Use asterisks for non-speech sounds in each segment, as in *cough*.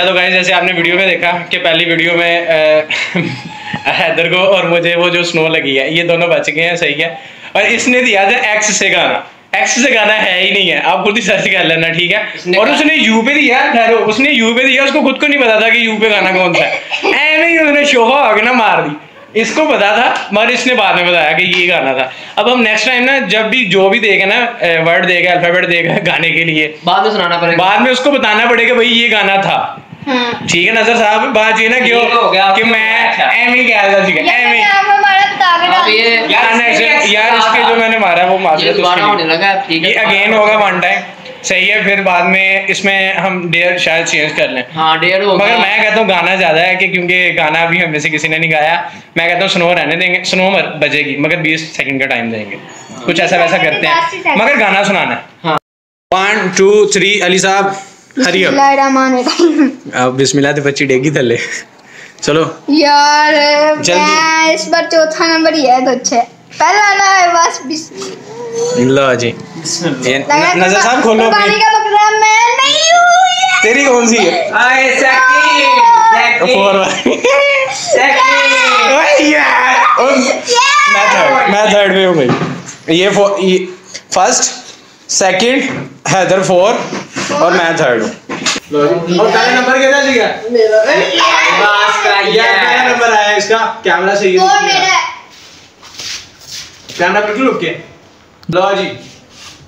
अच्छा तो गाइस जैसे आपने वीडियो में देखा कि पहली वीडियो में *laughs* हैदर को और मुझे वो जो स्नो लगी है ये दोनों बच गए हैं सही है। और इसने दिया था एक्स से गाना। एक्स से गाना है ही नहीं है। आप खुद ही सर्च कर लेना ठीक है? और उसने यू पे दिया ठहरो उसने यू पे दिया उसको खुद को नहीं पता था कि यू पे गाना कौन सा है। ऐਵੇਂ ही उसने शोभा हो ना मार दी। इसको पता था मगर इसने बाद में बताया कि ये गाना था। अब हम नेक्स्ट टाइम ना जब भी जो भी देगा ना वर्ड देगा अल्फ़ाबेट देगा गाने के लिए बाद में सुनाना पड़ेगा। बाद में उसको बताना पड़ेगा भाई ये गाना था। ठीक है नज़र साहब बात ये ना क्यों हो कि मैं अच्छा। एम ही कह रहा था एम ही। दिया। यार इसके जो मैंने मारा वो मार दोबारा होने लगा ठीक है। ये अगेन होगा वन टाइम सही है फिर बाद में इसमें हम डेयर शायद चेंज कर लें। हाँ डेढ़ हो मगर मैं कहता हूँ गाना ज़्यादा है कि क्योंकि गाना अभी हमें से किसी ने नहीं गाया। मैं कहता हूँ स्नो रहने देंगे स्नो मर बजेगी मगर 20 सेकंड का टाइम देंगे। कुछ ऐसा वैसा करते हैं। मगर गाना सुनाना है। वन टू थ्री अली साहब। अब बिस्मिल्लाह ते बच्ची डेगी थल्ले। चलो। यार मैं इस बार चौथा नंबर ही है तो अच्छा पहला ना है बस बिस्मिल्लाह लो जी। नज़र साहब खोलो अपनी। का बकरा मैं नहीं हूँ ये। तेरी कौन सी है? आए सेकंड फोर सेकंड मैं थर्ड मैं थर्ड में हूँ भाई। ये फ़र्स्ट सेकंड हैदर फोर और मैं थर्ड हूँ और पहला नंबर कितना का बस पहला नंबर आया इसका कैमरा सही वो मेरा कैमरा बिल्कुल ओके लो जी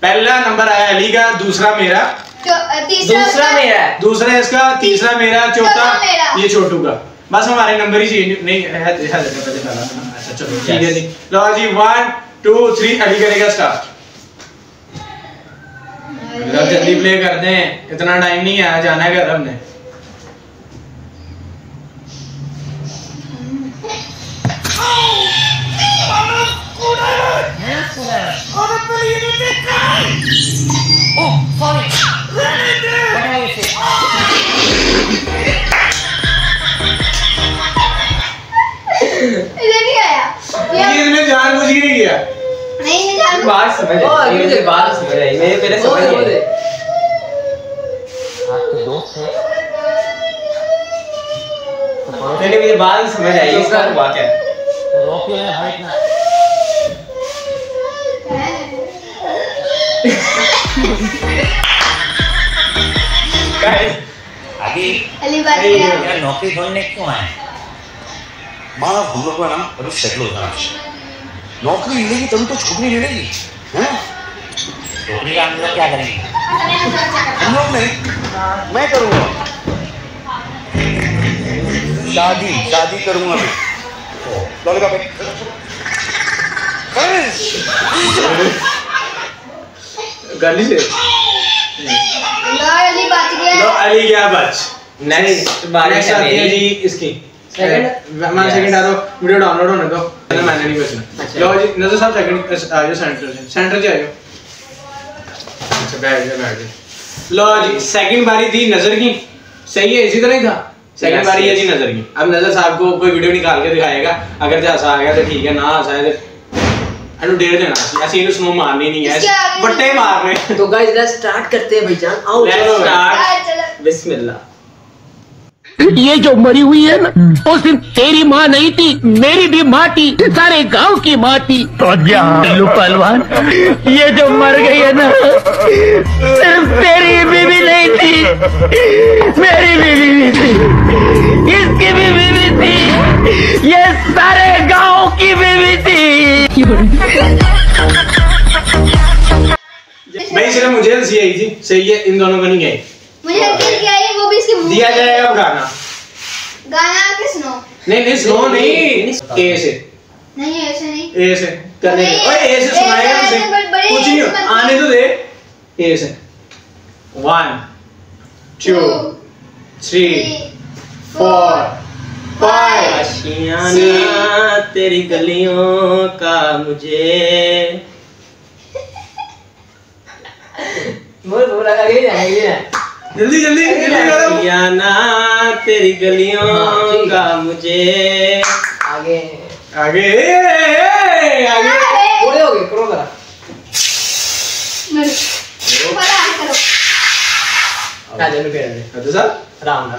पहला नंबर आया अली का दूसरा मेरा दूसरा मेरा दूसरा इसका तीसरा मेरा चौथा ये छोटू का बस हमारे नंबर ही चेंज नहीं है है है पहला अच्छा चलो ठीक है जी लो जी वन टू थ्री अली करेगा स्टार्ट अब जल्दी प्ले कर दें इतना टाइम नहीं है जाना है घर हमने इधर नहीं आया। ये ये इसने जानबूझ के नहीं किया नहीं नहीं जान। बात समझ आई मुझे बात समझ आई। मेरे पहले समझ मुझे समझ आई इसका हुआ क्या हैं। बात किया यार। नौकरी ढूँढने क्यों आए? माँ हम लोग का ना अभी सेटल हो नौकरी मिलेगी तभी तो मिलेगी हैं? नौकरी का हम लोग क्या करेंगे? हम लोग नहीं मैं करूँगा। शादी शादी करूँगा मैं। एक- गाली से लो अली बात लो अली क्या बच? नेक्स्ट बारी नेक्स्ट आती है जी इसकी। Second? मैं सेकंड आ दो वीडियो डाउनलोड होने दो। मैंने मैंने नहीं बचना। अच्छा। लो जी नज़र साहब सेकंड आ जाओ सेंटर से। सेंटर से आ जाओ। अच्छा बैठ जाओ बैठ जाओ लो जी सेकंड बारी थी नज़र की। सही है इसी तरह ही था। सेकंड बारी है जी नज़र की। अब नज़र साहब को कोई वीडियो निकाल के दिखाएगा अगर जैसा आ गया तो ठीक है ना हंसा है तो अनु डेढ़ देना ऐसे इन्हें स्नो मारनी नहीं है। बट्टे मारने तो गाइस लेट्स स्टार्ट करते हैं भाईजान। आओ चलो. आ, बिस्मिल्लाह। ये जो मरी हुई है ना वो सिर्फ़ तेरी माँ नहीं थी मेरी भी माँ थी सारे गाँव की माँ थी। लल्लू पहलवान? ये जो मर गई है ना सिर्फ़ तेरी बीवी नहीं थी मेरी सारे गाँव की बीवी थी भाई सिर्फ़ मुझे हँसी आई थी। सही है इन दोनों को नहीं आई मुझे हल्की क्या है वो भी इसके मुँह दिया जाएगा गाना। गाना किस नो नहीं नहीं स्नो नहीं ए से। नहीं ऐसे नहीं। ए से। करने नहीं, ओए ए से ए सुनाएगा से तुझे कुछ नहीं आने तो दे। ए से। One two three four five आशियाना तेरी गलियों का मुझे आगे ये जल्दी जल्दी जल्दी करो आशियाना तेरी गलियों हाँ, है। का मुझे आगे आगे ए, ए, आगे पूरे हो गए करो जरा ऊपर आ करो राजा ने फेर दे हद साहब आराम ਨਾਲ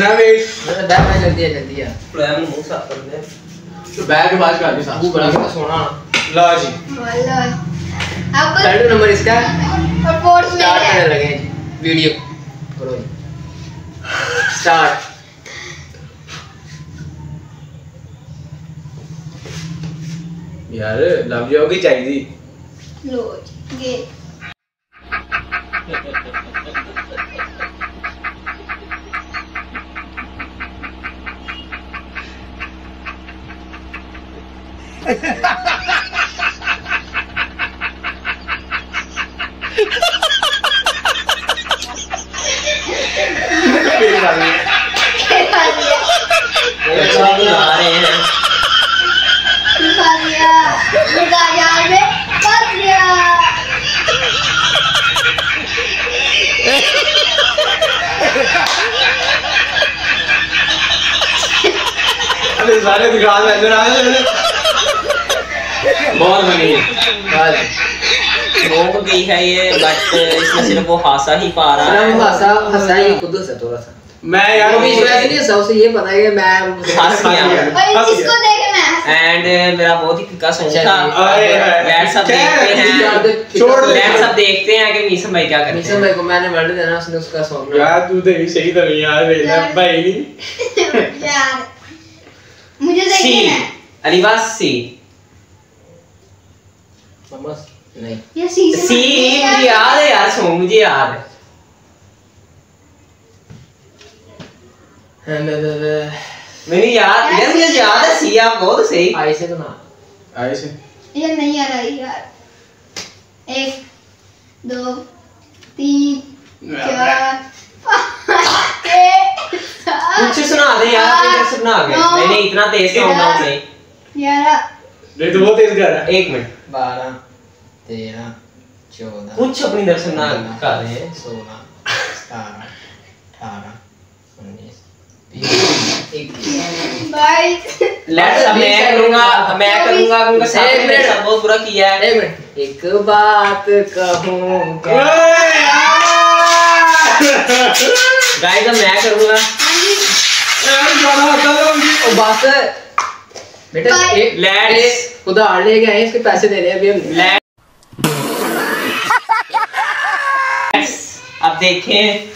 ना वेट मैं बैग में जल्दी है। जल्दी है प्लान मुँह साफ़ कर दे। तो बैग के बाद का आगे साहब बड़ा कितना सोना ला जी। बोलो अब थर्ड नंबर इसका? और फोर्थ स्टार्ट करने लगे जी। वीडियो करो जी। स्टार्ट यार लव जाओगी चाहिए लो ये। खा *laughs* लिया लगा यार में सारे इधर आ बहुत बनी है गई है ये बट इसमें सिर्फ़ वो हासा ही पा रहा है। भाषा हंसा ही खुद से थोड़ा सा। मैं यार वो भी वैसे नहीं हंसा उसे ये पता है कि मैं हंस गया भाई इसको। देख मैं। एंड मेरा बहुत ही फिक्का सॉन्ग अच्छा था। Let's अब देखते हैं। छोड़ दे। लेट्स अब देखते हैं कि मीसम भाई क्या करते हैं। भाई को मैंने वर्ड देना उसने उसका सॉन्ग यार तू तो सही तो नहीं यार मेरा भाई नहीं। *laughs* यार मुझे देखना है अलीबास सी मम्मा नहीं। ये सी से सी याद है यार सॉन्ग मुझे याद है। मैंने याद यार मुझे याद है सी आप बहुत सही। आई से तो ना। आए से। ये नहीं आ रहा यार। एक दो तीन चार पाँच, कुछ सुना दे यार कुछ सुना दे। मैंने इतना तेज सुना नहीं ग्यारह नहीं तो बहुत तेज कर रहा है। एक मिनट। बारह तेरह चौदह कुछ अपनी तरफ़ से ना कर रहे हैं। सोलह सतारह अठारह उन्नीस बाईस मैं करूँगा मैं करूँगा क्योंकि एक सामने मेरे बहुत बुरा किया है। एक मिनट। एक बात कहूँ क्या ओए यार। गाइस मैं करूँगा। हाँ बस बेटा. एक उधार लेके आए इसके पैसे दे रहे हैं अभी हम लेट्स अब देखें।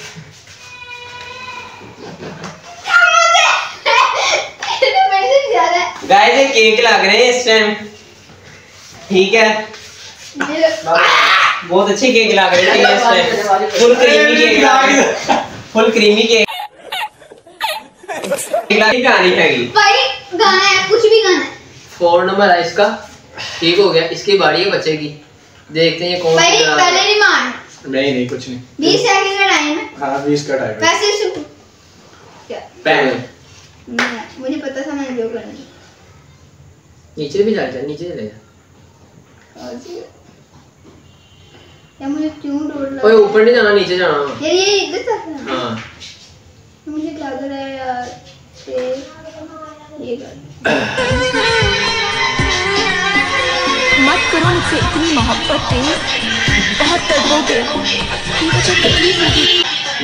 गाइस ये केक लग रहे हैं इस टाइम ठीक है? बहुत अच्छे केक लग रहे हैं इस टाइम फुल क्रीमी केक लग रहे हैं। फुल क्रीमी केक कहानी हैगी भाई गाना है कुछ भी गाना है। फोर नंबर है इसका ठीक हो गया इसकी बारी है बच्चे की देखते हैं ये कौन भाई सा पहले रिमांड नहीं नहीं कुछ नहीं। बीस सेकंड का टाइम है। हाँ बीस का टाइम है। पैसे से क्या? पेन मैं- मुझे पता था मैंने जो करनी नीचे भी जाए नीचे ले जा। जी- यार मुझे क्यों डर लग? ओए ऊपर नहीं जाना नीचे जाना। यार ये इधर तक है। मुझे लग रहा है यार ये मत करो मुझसे इतनी मोहब्बत है बहुत तड़पोगे मुझे तकलीफ़ होगी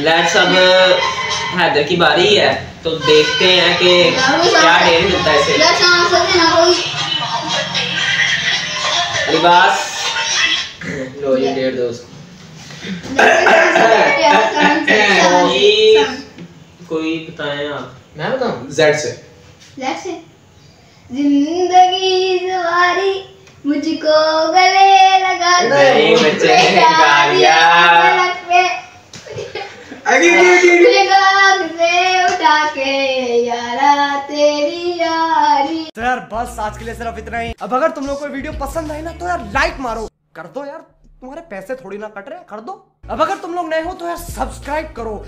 लेट्स अब हैदर की बारी है तो देखते हैं कि क्या डेयर मिलता है इसे लिबास लो ये डेढ़ दो उसको जी कोई बताएँ आप मैं बताऊँ जेड से ज़िंदगी सवारी मुझको गले लगा बच्चे, मुझे उठा के यारा तेरी यारी। तो यार बस आज के लिए सिर्फ़ इतना ही। अब अगर तुम लोग को वीडियो पसंद आई ना तो यार लाइक मारो। कर दो यार तुम्हारे पैसे थोड़ी ना कट रहे हैं कर दो। अब अगर तुम लोग नए हो तो यार सब्सक्राइब करो।